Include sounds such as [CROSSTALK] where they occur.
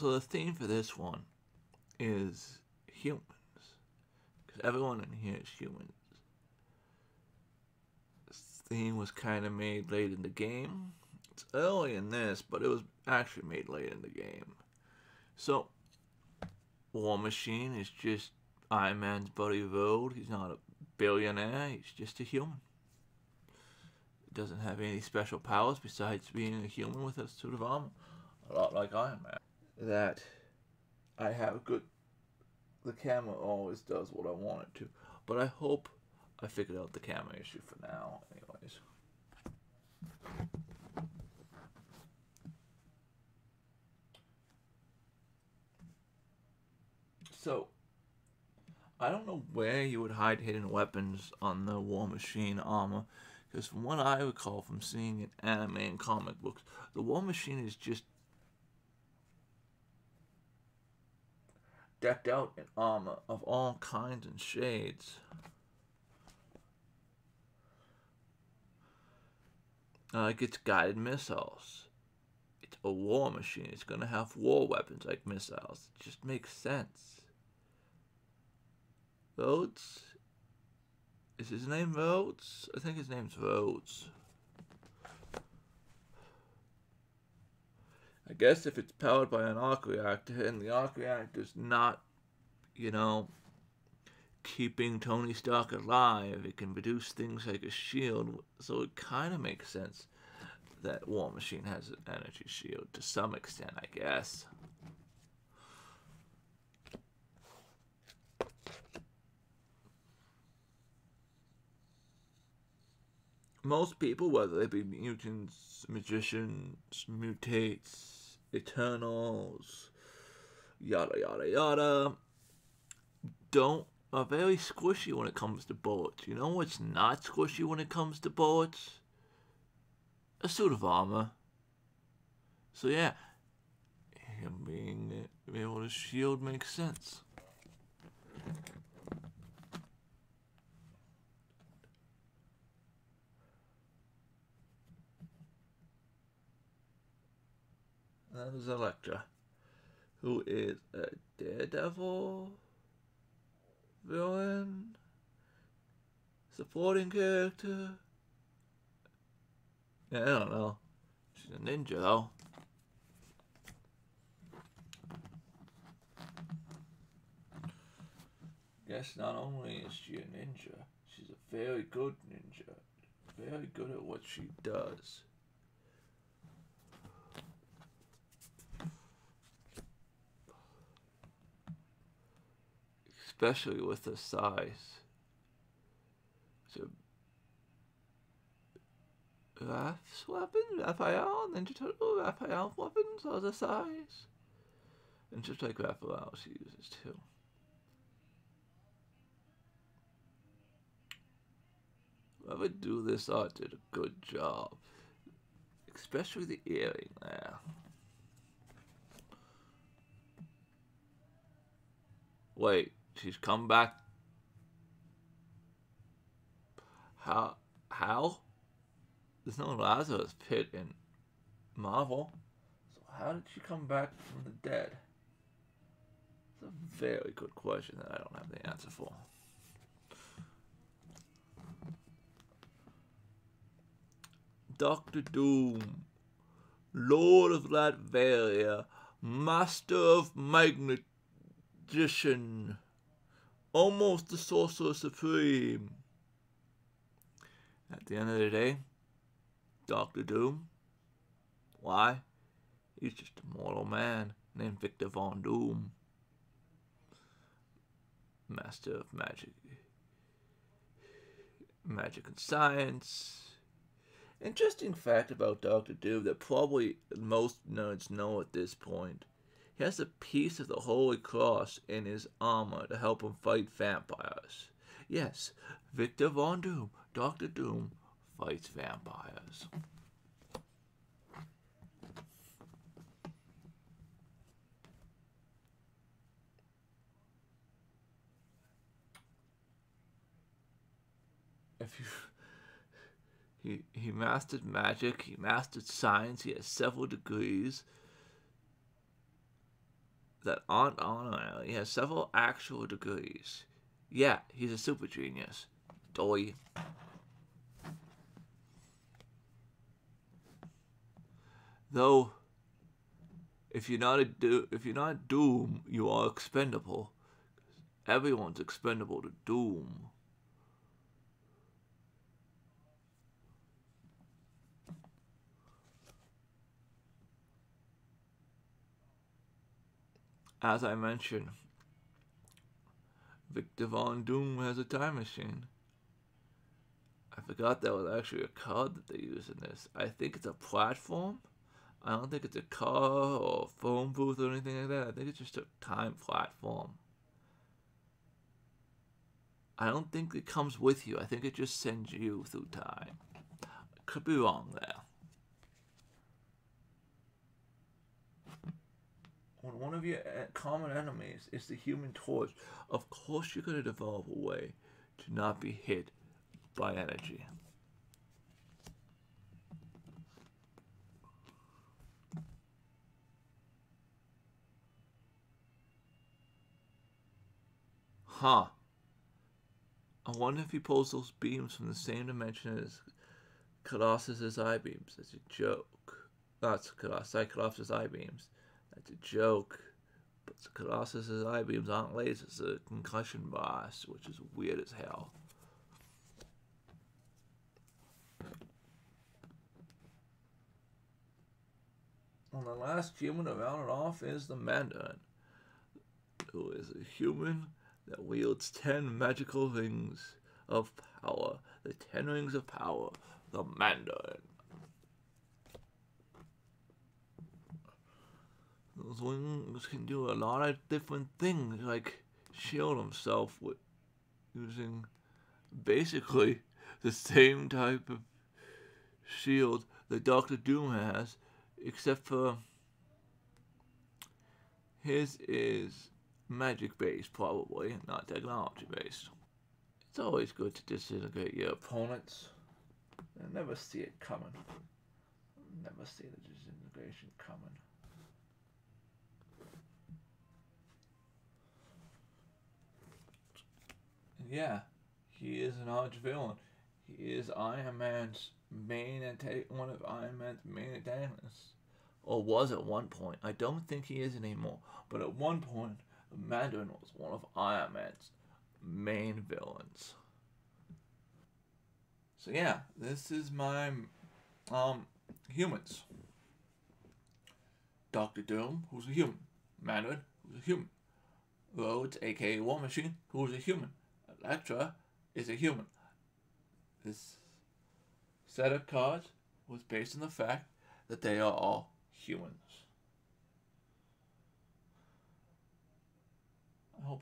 So the theme for this one is humans. Because everyone in here is humans. This theme was kind of made late in the game. It's early in this, but it was actually made late in the game. So, War Machine is just Iron Man's buddy Rhodes. He's not a billionaire, he's just a human. He Doesn't have any special powers besides being a human with a suit of armor. A lot like Iron Man. That I have good. The camera always does what I want it to. But I hope I figured out the camera issue for now, anyways. So, I don't know where you would hide hidden weapons on the War Machine armor, because from what I recall from seeing in anime and comic books, the War Machine is just decked out in armor of all kinds and shades. Like it's guided missiles. It's a war machine. It's gonna have war weapons like missiles. It just makes sense. Rhodes? Is his name Rhodes? I think his name's Rhodes. I guess if it's powered by an arc reactor and the arc reactor is not, you know, keeping Tony Stark alive, it can produce things like a shield. So it kind of makes sense that War Machine has an energy shield to some extent, I guess. most people, whether they be mutants, magicians, mutates, eternals, yada yada yada, don't are very squishy when it comes to bullets. You know what's not squishy when it comes to bullets? A suit of armor. So yeah, him being able to shield makes sense. There's Elektra, who is a daredevil villain, supporting character. Yeah, I don't know. She's a ninja though. Guess not only is she a ninja, she's a very good ninja. Very good at what she does. Especially with the sais. So, Raph's weapon, Raphael, Ninja Turtle, Raphael weapons are the sais. And just like Raphael, she uses two. Whoever do this art did a good job. Especially the earring there. Wait, She's come back. How? How? There's no Lazarus pit in Marvel. So how did she come back from the dead? It's a very good question that I don't have the answer for. Doctor Doom, Lord of Latveria, Master of Magnetism almost the Sorcerer Supreme. At the end of the day, Doctor Doom, why? He's just a mortal man named Victor Von Doom, master of magic, magic and science. Interesting fact about Doctor Doom that probably most nerds know at this point he has a piece of the Holy Cross in his armor to help him fight vampires. Yes, Victor Von Doom, Doctor Doom, fights vampires. If you he he mastered magic, he mastered science, he has several degrees that aren't honorary. He has several actual degrees. Yeah, he's a super genius. Doy. Though, if you're not a do- if you're not Doom, you are expendable. Everyone's expendable to Doom. As I mentioned, Victor Von Doom has a time machine. I forgot that was actually a card that they use in this. I think it's a platform. I don't think it's a car or a phone booth or anything like that. I think it's just a time platform. I don't think it comes with you. I think it just sends you through time. Could be wrong there. When one of your uh, common enemies is the human torch, of course you're going to develop a way to not be hit by energy. Huh. I wonder if he pulls those beams from the same dimension as Colossus's eye beams. That's a joke. That's Colossus, Colossus eye beams. That's a joke. But Colossus's eye beams aren't lasers, they're concussion blast, which is weird as hell. And the last human to round it off is the Mandarin, who is a human that wields ten magical rings of power. The ten rings of power, the Mandarin. Those wings can do a lot of different things, like shield himself with using basically [LAUGHS] the same type of shield that Doctor Doom has, except for his is magic based, probably, not technology based. It's always good to disintegrate your opponents and never see it coming. Never see the disintegration coming. Yeah, he is an arch villain. He is Iron Man's main anta- one of Iron Man's main antagonists, or was at one point. I don't think he is anymore, but at one point, Mandarin was one of Iron Man's main villains. So yeah, this is my um humans. Doctor Doom, who's a human. Mandarin, who's a human. Rhodes, aka War Machine, who's a human. Elektra is a human. This set of cards was based on the fact that they are all humans. I hope